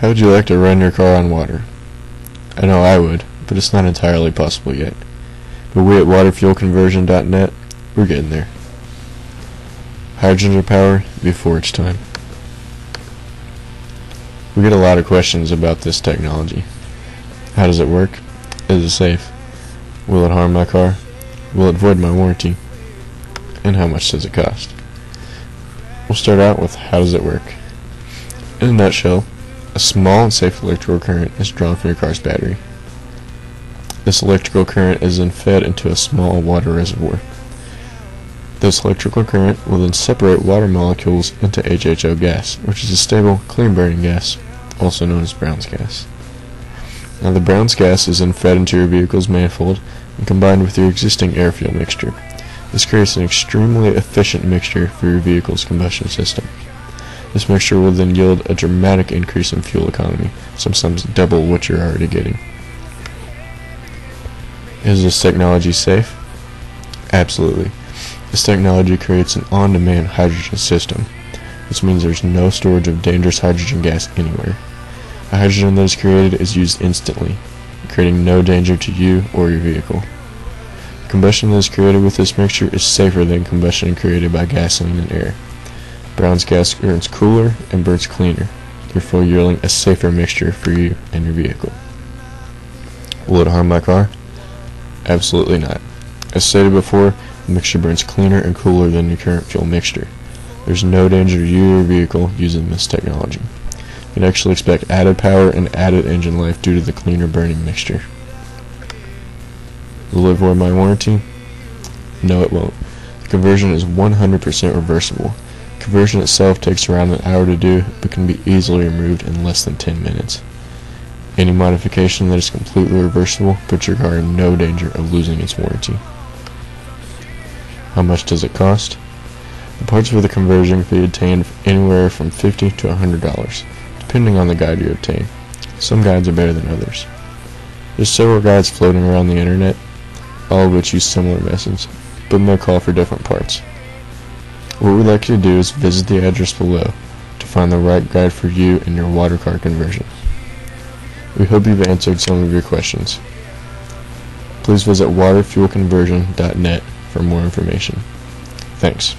How would you like to run your car on water? I know I would, but it's not entirely possible yet. But we at waterfuelconversion.net, we're getting there. Hydrogen power before its time. We get a lot of questions about this technology. How does it work? Is it safe? Will it harm my car? Will it void my warranty? And how much does it cost? We'll start out with how does it work? In a nutshell, a small and safe electrical current is drawn from your car's battery. This electrical current is then fed into a small water reservoir. This electrical current will then separate water molecules into HHO gas, which is a stable, clean-burning gas, also known as Brown's gas. Now the Brown's gas is then fed into your vehicle's manifold and combined with your existing air-fuel mixture. This creates an extremely efficient mixture for your vehicle's combustion system. This mixture will then yield a dramatic increase in fuel economy, sometimes double what you're already getting. Is this technology safe? Absolutely. This technology creates an on-demand hydrogen system. This means there's no storage of dangerous hydrogen gas anywhere. The hydrogen that is created is used instantly, creating no danger to you or your vehicle. Combustion that is created with this mixture is safer than combustion created by gasoline and air. Brown's gas burns cooler and burns cleaner, therefore yielding a safer mixture for you and your vehicle. Will it harm my car? Absolutely not. As stated before, the mixture burns cleaner and cooler than your current fuel mixture. There's no danger to you or your vehicle using this technology. You can actually expect added power and added engine life due to the cleaner burning mixture. Will it void my warranty? No, it won't. The conversion is 100% reversible. Conversion itself takes around an hour to do, but can be easily removed in less than 10 minutes. Any modification that is completely reversible puts your car in no danger of losing its warranty. How much does it cost? The parts for the conversion can be obtained anywhere from 50 to $100, depending on the guide you obtain. Some guides are better than others. There's several guides floating around the internet, all of which use similar methods, but may call for different parts. What we'd like you to do is visit the address below to find the right guide for you and your water car conversion. We hope you've answered some of your questions. Please visit waterfuelconversion.net for more information. Thanks.